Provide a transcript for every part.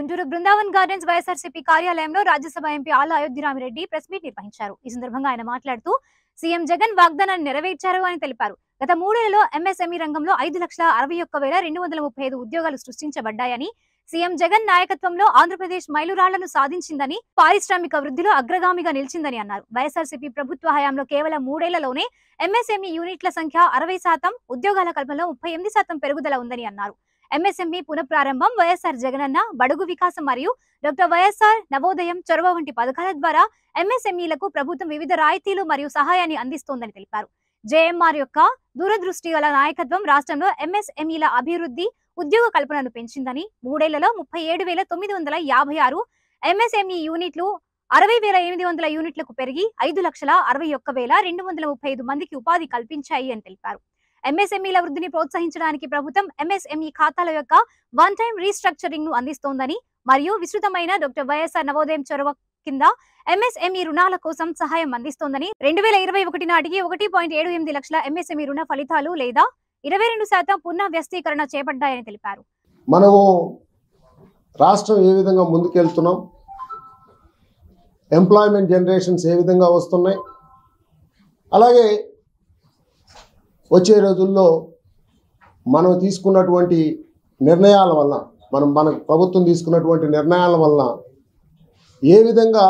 Guntur Brindavan gardens YSRCP కార్యాలయంలో Rajya Sabha MP Alla Ayodhya Rami Reddy press meet నిర్వహించారు. ఈ సందర్భంగా ఆయన మాట్లాడుతూ సీఎం జగన్ వాగ్దానాన్ని నెరవేర్చారు అని తెలిపారు. గత మూడేళ్ళలో ఎంఎస్ఎంఈ రంగంలో ఐదు లక్షల అరవై ఒక్క వేల రెండు వందల ముప్పై ఐదు ఉద్యోగాలు సృష్టించబడ్డాయని సీఎం జగన్ నాయకత్వంలో ఆంధ్రప్రదేశ్ మైలురాళ్ళను సాధించిందని పారిశ్రామిక వృద్ధిలో అగ్రగామిగా నిలిచిందని అన్నారు. వైఎస్ఆర్సీపీ ప్రభుత్వ హయాంలో కేవలం మూడేళ్ళలోనే ఎంఎస్ఎంఈ యూనిట్ల సంఖ్య అరవై శాతం ఉద్యోగాల కల్పనలో ముప్పై ఎనిమిది శాతం పెరుగుదల ఉందని అన్నారు. ఎంఎస్ఎంఈ పునఃప్రారంభం. వైఎస్ఆర్ జగనన్న బడుగు వికాసం మరియు డాక్టర్ వైఎస్ఆర్ నవోదయం చొరవ వంటి పథకాల ద్వారా ఎంఎస్ఎంఈలకు ప్రభుత్వం వివిధ రాయితీలు మరియు సహాయాన్ని అందిస్తోందని తెలిపారు. జేఎంఆర్ యొక్క దూరదృష్టి గల నాయకత్వం రాష్ట్రంలో ఎంఎస్ఎంఈల అభివృద్ధి ఉద్యోగ కల్పనను పెంచిందని మూడేళ్ళలో ముప్పై ఏడు వేల తొమ్మిది వందల యాభై ఆరు ఎంఎస్ఎంఈ యూనిట్లు అరవై వేల ఎనిమిది వందల యూనిట్లకు పెరిగి ఐదు లక్షల అరవై ఒక్క వేల రెండు వందల ముప్పై ఐదు మందికి ఉపాధి కల్పించాయి అని తెలిపారు. ఎంఎస్ఎంఈల వృద్ధిని ప్రోత్సహించడానికి ప్రభుత్వం ఎంఎస్ఎంఈ ఖాతాల యొక్క వన్ టైం రీస్ట్రక్చరింగ్ను అందిస్తోందని మరియు విస్తృతమైన డాక్టర్ వైఎస్ఆర్ నవోదయం చొరవ కింద ఎంఎస్ఎంఈ రుణాల కోసం సహాయం అందిస్తోందని రెండు వేల ఇరవై ఒకటి నాటికి ఒకటి పాయింట్ ఏడు ఎనిమిది లక్షల ఎంఎస్ఎంఈ రుణ ఫలితాలు లేదా ఇరవై రెండు శాతం పునః వ్యస్తీకరణ చేపడ్డాయని తెలిపారు. మనము రాష్ట్రం ఏ విధంగా ముందుకెళ్తున్నాం? ఎంప్లాయ్మెంట్ జనరేషన్స్ ఏ విధంగా వస్తున్నాయి? అలాగే వచ్చే రోజుల్లో మనం తీసుకున్నటువంటి నిర్ణయాల వలన మనం మన ప్రభుత్వం తీసుకున్నటువంటి నిర్ణయాల వలన ఏ విధంగా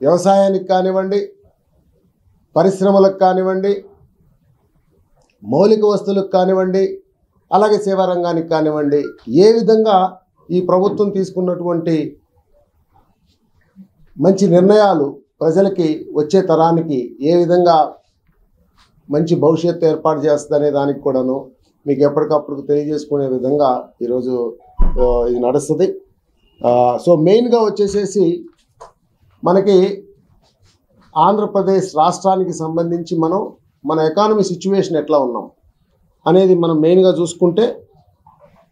వ్యవసాయానికి కానివ్వండి పరిశ్రమలకు కానివ్వండి మౌలిక వస్తువులకు కానివ్వండి అలాగే సేవా రంగానికి కానివ్వండి ఏ విధంగా ఈ ప్రభుత్వం తీసుకున్నటువంటి మంచి నిర్ణయాలు ప్రజలకి వచ్చే తరానికి ఏ విధంగా మంచి భవిష్యత్తు ఏర్పాటు చేస్తుందనే దానికి కూడాను మీకు ఎప్పటికప్పుడు తెలియజేసుకునే విధంగా ఈరోజు ఇది నడుస్తుంది. సో మెయిన్గా వచ్చేసేసి మనకి ఆంధ్రప్రదేశ్ రాష్ట్రానికి సంబంధించి మనం మన ఎకానమీ సిచ్యువేషన్ ఎట్లా ఉన్నాం అనేది మనం మెయిన్గా చూసుకుంటే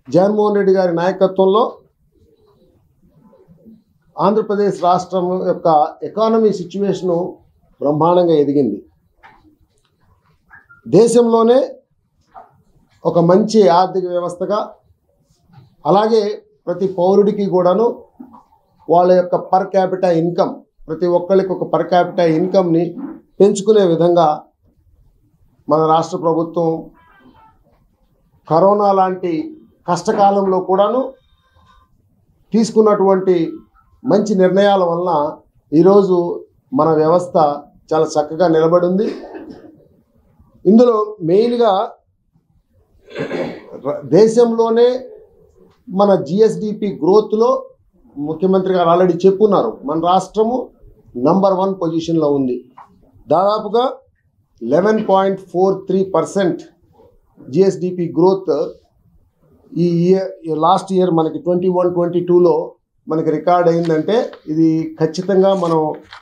జగన్మోహన్ రెడ్డి గారి నాయకత్వంలో ఆంధ్రప్రదేశ్ రాష్ట్రం యొక్క ఎకానమీ సిచ్యువేషను బ్రహ్మాండంగా ఎదిగింది. దేశంలోనే ఒక మంచి ఆర్థిక వ్యవస్థగా అలాగే ప్రతి పౌరుడికి కూడాను వాళ్ళ యొక్క పర్ క్యాపిటా ఇన్కమ్ ప్రతి ఒక్కరికి ఒక పర్ క్యాపిటా ఇన్కమ్ని పెంచుకునే విధంగా మన రాష్ట్ర ప్రభుత్వం కరోనా లాంటి కష్టకాలంలో కూడాను తీసుకున్నటువంటి మంచి నిర్ణయాల వలన ఈరోజు మన వ్యవస్థ చాలా చక్కగా నిలబడింది ఇందులో మెయిన్గా దేశంలోనే మన జిఎస్డిపి గ్రోత్లో ముఖ్యమంత్రి గారు ఆల్రెడీ చెప్పున్నారు. మన రాష్ట్రము నంబర్ వన్ పొజిషన్లో ఉంది. దాదాపుగా eleven point four three percent GSDP growth ఈ ఇయర్ లాస్ట్ ఇయర్ మనకి ట్వంటీ వన్ ట్వంటీ టూలో మనకి రికార్డ్ అయిందంటే ఇది ఖచ్చితంగా మనం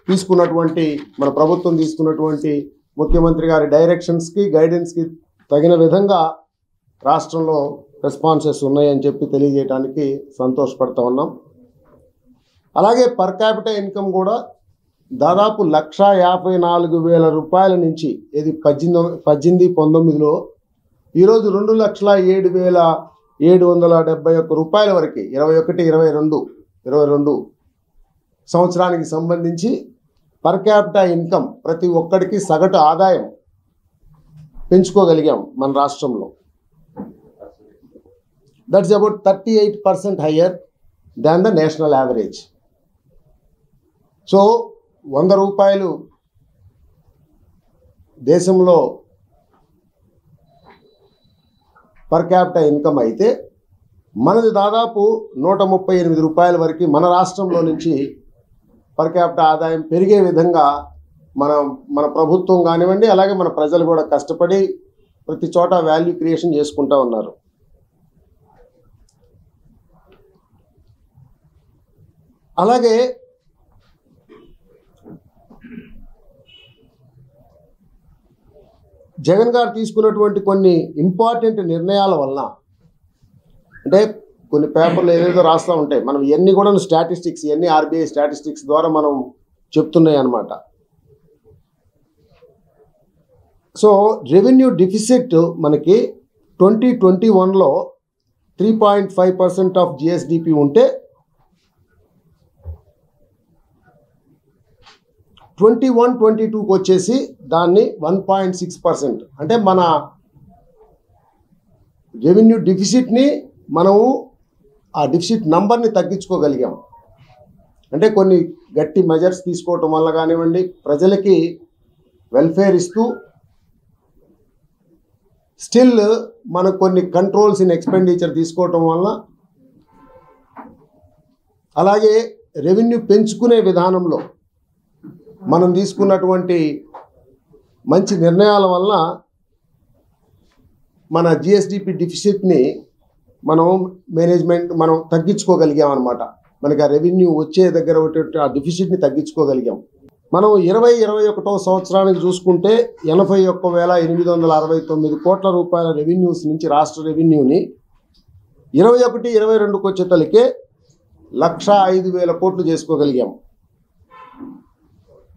తీసుకున్నటువంటి మన ప్రభుత్వం తీసుకున్నటువంటి ముఖ్యమంత్రి గారి డైరెక్షన్స్కి గైడెన్స్కి తగిన విధంగా రాష్ట్రంలో రెస్పాన్సెస్ ఉన్నాయని చెప్పి తెలియజేయడానికి సంతోషపడతా ఉన్నాం. అలాగే పర్ క్యాపిటల్ ఇన్కమ్ కూడా దాదాపు లక్ష యాభై నాలుగు వేల రూపాయల నుంచి ఇది పద్దెనిమిది పద్దెనిమిది పంతొమ్మిదిలో ఈరోజు రెండు లక్షల ఏడు వేల ఏడు వందల డెబ్బై ఒక్క రూపాయల వరకు ఇరవై ఒకటి ఇరవై రెండు ఇరవై రెండు సంవత్సరానికి సంబంధించి పర్ క్యాపిటా ఇన్కమ్ ప్రతి ఒక్కడికి సగటు ఆదాయం పెంచుకోగలిగాం మన రాష్ట్రంలో. That's about thirty eight percent higher than the national average so వంద రూపాయలు దేశంలో పర్ క్యాపిటల్ ఇన్కమ్ అయితే మనది దాదాపు నూట ముప్పై ఎనిమిది రూపాయల వరకు మన రాష్ట్రంలో నుంచి పర్ క్యాపిటల్ ఆదాయం పెరిగే విధంగా మనం మన ప్రభుత్వం కానివ్వండి అలాగే మన ప్రజలు కూడా కష్టపడి ప్రతి చోట వాల్యూ క్రియేషన్ చేసుకుంటా ఉన్నారు. అలాగే జగన్ గారు తీసుకున్నటువంటి కొన్ని ఇంపార్టెంట్ నిర్ణయాల వలన అంటే కొన్ని పేపర్లు ఏదైతే రాస్తూ ఉంటాయి. మనం ఇవన్నీ కూడా స్టాటిస్టిక్స్ ఇవన్నీ ఆర్బీఐ స్టాటిస్టిక్స్ ద్వారా మనం చెప్తున్నాయి అనమాట సో రెవెన్యూ డిఫిసిట్ మనకి ట్వంటీ ట్వంటీ వన్లో three point five percent of GSDP ఉంటే ట్వంటీ వన్ ట్వంటీ టూకి వచ్చేసి దాన్ని వన్ పాయింట్ సిక్స్ పర్సెంట్. అంటే మన రెవెన్యూ డిఫిసిట్ని మనము ఆ డిఫిసిట్ నంబర్ని తగ్గించుకోగలిగాం. అంటే కొన్ని గట్టి మెజర్స్ తీసుకోవటం వల్ల కానివ్వండి ప్రజలకి వెల్ఫేర్ ఇస్తూ స్టిల్ మనకు కొన్ని కంట్రోల్స్ ఇన్ ఎక్స్పెండిచర్ తీసుకోవటం వల్ల అలాగే రెవెన్యూ పెంచుకునే విధానంలో మనం తీసుకున్నటువంటి మంచి నిర్ణయాల వల్ల మన జిఎస్డిపి డిఫిసిట్ని మనం మేనేజ్మెంట్ మనం తగ్గించుకోగలిగాం అనమాట మనకి ఆ రెవెన్యూ వచ్చే దగ్గర ఆ డిఫిసిట్ని తగ్గించుకోగలిగాం. మనం ఇరవై ఇరవై ఒకటో సంవత్సరానికి చూసుకుంటే ఎనభై ఒక్క వేల ఎనిమిది వందల అరవై తొమ్మిది కోట్ల రూపాయల రెవెన్యూస్ నుంచి రాష్ట్ర రెవెన్యూని ఇరవై ఒకటి ఇరవై రెండుకి వచ్చేతలకే లక్ష ఐదు వేల కోట్లు చేసుకోగలిగాం.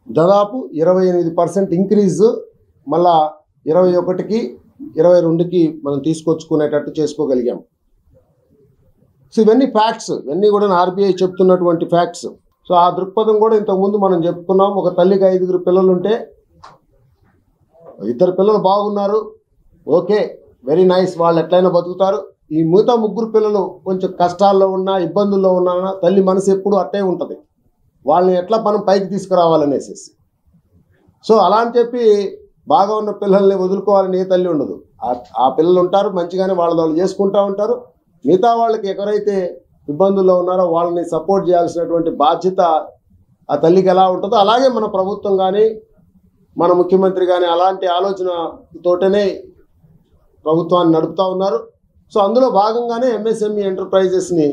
దాదాపు ఇరవై ఎనిమిది పర్సెంట్ ఇంక్రీజ్ మళ్ళా ఇరవై ఒకటికి ఇరవై రెండుకి మనం తీసుకొచ్చుకునేటట్టు చేసుకోగలిగాం. సో ఇవన్నీ ఫ్యాక్ట్స్ ఇవన్నీ కూడా ఆర్బీఐ చెప్తున్నటువంటి ఫ్యాక్ట్స్ సో ఆ దృక్పథం కూడా ఇంతకుముందు మనం చెప్పుకున్నాం. ఒక తల్లికి ఐదుగురు పిల్లలు ఉంటే ఇద్దరు పిల్లలు బాగున్నారు. ఓకే వెరీ నైస్ వాళ్ళు ఎట్లయినా బతుకుతారు. ఈ మిగతా ముగ్గురు పిల్లలు కొంచెం కష్టాల్లో ఉన్నా ఇబ్బందుల్లో ఉన్నా తల్లి మనసు ఎప్పుడు అట్టే ఉంటుంది. వాళ్ళని ఎట్లా మనం పైకి తీసుకురావాలనేసి సో అలా అని చెప్పి బాగా ఉన్న పిల్లల్ని వదులుకోవాలని ఏ తల్లి ఉండదు. ఆ- ఆ పిల్లలు ఉంటారు మంచిగానే వాళ్ళ వాళ్ళు చేసుకుంటూ ఉంటారు. మిగతా వాళ్ళకి ఎవరైతే ఇబ్బందుల్లో ఉన్నారో వాళ్ళని సపోర్ట్ చేయాల్సినటువంటి బాధ్యత ఆ తల్లికి ఎలా ఉంటుందో అలాగే మన ప్రభుత్వం కానీ మన ముఖ్యమంత్రి కానీ అలాంటి ఆలోచనతోటనే ప్రభుత్వాన్ని నడుపుతూ ఉన్నారు. సో అందులో భాగంగానే ఎంఎస్ఎంఈ ఎంటర్ప్రైజెస్ని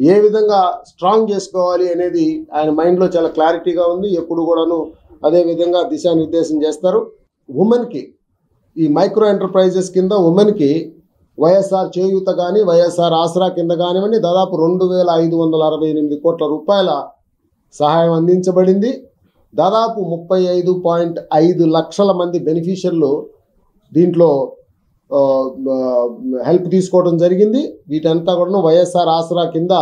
ఏ విధంగా స్ట్రాంగ్ చేసుకోవాలి అనేది ఆయన మైండ్లో చాలా క్లారిటీగా ఉంది. ఎప్పుడు కూడాను అదే విధంగా దిశానిర్దేశం చేస్తారు. ఉమెన్కి ఈ మైక్రో ఎంటర్ప్రైజెస్ కింద ఉమెన్కి వైఎస్ఆర్ చేయూత కానీ వైఎస్ఆర్ ఆసరా కింద కానివ్వండి దాదాపు రెండు వేల ఐదు వందల అరవై ఎనిమిది కోట్ల రూపాయల సహాయం అందించబడింది. దాదాపు ముప్పై ఐదు పాయింట్ ఐదు లక్షల మంది బెనిఫిషియర్లు దీంట్లో హెల్ప్ తీసుకోవడం జరిగింది. వీటంతా కూడా వైఎస్ఆర్ ఆసరా కింద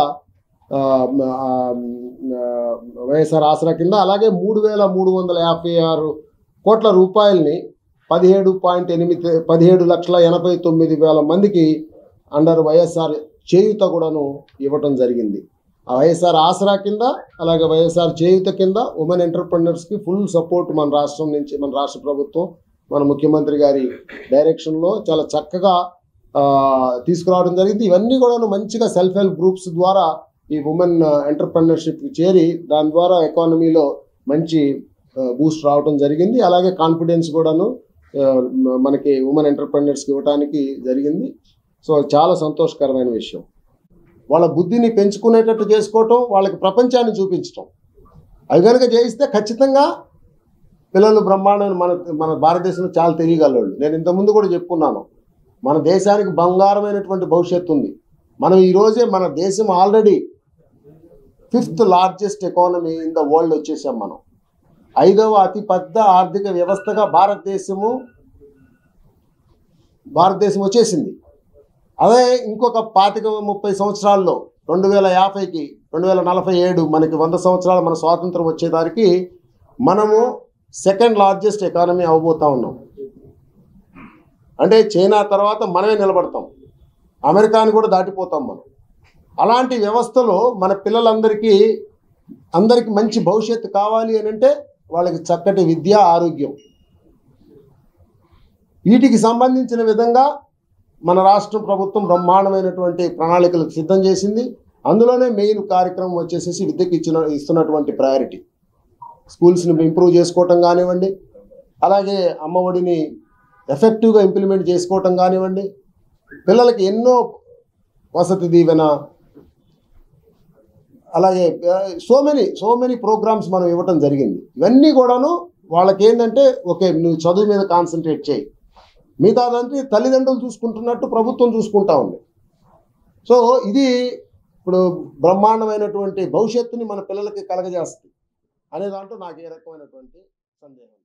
వైఎస్ఆర్ ఆసరా కింద అలాగే మూడు వేల మూడు వందల యాభై ఆరు కోట్ల రూపాయలని పదిహేడు పాయింట్ ఎనిమిది పదిహేడు లక్షల ఎనభై తొమ్మిది వేల మందికి అండర్ వైఎస్ఆర్ చేయూత కూడాను ఇవ్వటం జరిగింది. ఆ వైఎస్ఆర్ ఆసరా కింద అలాగే వైఎస్ఆర్ చేయూత కింద ఉమెన్ ఎంటర్ప్రినర్స్కి ఫుల్ సపోర్ట్ మన రాష్ట్రం నుంచి మన రాష్ట్ర ప్రభుత్వం మన ముఖ్యమంత్రి గారి డైరెక్షన్లో చాలా చక్కగా తీసుకురావడం జరిగింది. ఇవన్నీ కూడా మంచిగా సెల్ఫ్ హెల్ప్ గ్రూప్స్ ద్వారా ఈ ఉమెన్ ఎంటర్ప్రినర్షిప్కి చేరి దాని ద్వారా ఎకానమీలో మంచి బూస్ట్ రావడం జరిగింది. అలాగే కాన్ఫిడెన్స్ కూడాను మనకి ఉమెన్ ఎంటర్ప్రినర్స్కి ఇవ్వడానికి జరిగింది. సో చాలా సంతోషకరమైన విషయం. వాళ్ళ బుద్ధిని పెంచుకునేటట్టు చేసుకోవటం వాళ్ళకి ప్రపంచాన్ని చూపించటం. అవి కనుక చేయిస్తే ఖచ్చితంగా పిల్లలు బ్రహ్మాండం మన మన భారతదేశంలో చాలా తెలియగలవాళ్ళు. నేను ఇంతకుముందు కూడా చెప్పుకున్నాను. మన దేశానికి బంగారమైనటువంటి భవిష్యత్తు ఉంది. మనం ఈరోజే మన దేశం already fifth largest economy in the world వచ్చేసాం మనం. ఐదవ అతిపెద్ద ఆర్థిక వ్యవస్థగా భారతదేశము భారతదేశం వచ్చేసింది. అదే ఇంకొక పాతిక ముప్పై సంవత్సరాల్లో రెండు వేల యాభైకి రెండు వేల నలభై ఏడు మనకి వంద సంవత్సరాలు మన స్వాతంత్రం వచ్చేదానికి మనము సెకండ్ లార్జెస్ట్ ఎకానమీ అవబోతా ఉన్నాం. అంటే చైనా తర్వాత మనమే నిలబడతాం. అమెరికాని కూడా దాటిపోతాం మనం. అలాంటి వ్యవస్థలో మన పిల్లలందరికీ అందరికీ మంచి భవిష్యత్తు కావాలి అని అంటే వాళ్ళకి చక్కటి విద్య ఆరోగ్యం. వీటికి సంబంధించిన విధంగా మన రాష్ట్ర ప్రభుత్వం బ్రహ్మాండమైనటువంటి ప్రణాళికలు సిద్ధం చేసింది. అందులోనే మెయిన్ కార్యక్రమం వచ్చేసేసి విద్యకి ఇచ్చిన ఇస్తున్నటువంటి ప్రయారిటీ స్కూల్స్ని ఇంప్రూవ్ చేసుకోవటం కానివ్వండి అలాగే అమ్మఒడిని ఎఫెక్టివ్గా ఇంప్లిమెంట్ చేసుకోవటం కానివ్వండి పిల్లలకి ఎన్నో వసతి దీవెన అలాగే so many so many programmes మనం ఇవ్వటం జరిగింది. ఇవన్నీ కూడాను వాళ్ళకి ఏంటంటే ఓకే నువ్వు చదువు మీద కాన్సన్ట్రేట్ చేయి. మిగతాదంటే తల్లిదండ్రులు చూసుకుంటున్నట్టు ప్రభుత్వం చూసుకుంటా ఉంది. సో ఇది ఇప్పుడు బ్రహ్మాండమైనటువంటి భవిష్యత్తుని మన పిల్లలకి కలగజేస్తుంది. అనే దాంట్లో నాకు ఏ రకమైనటువంటి సందేహం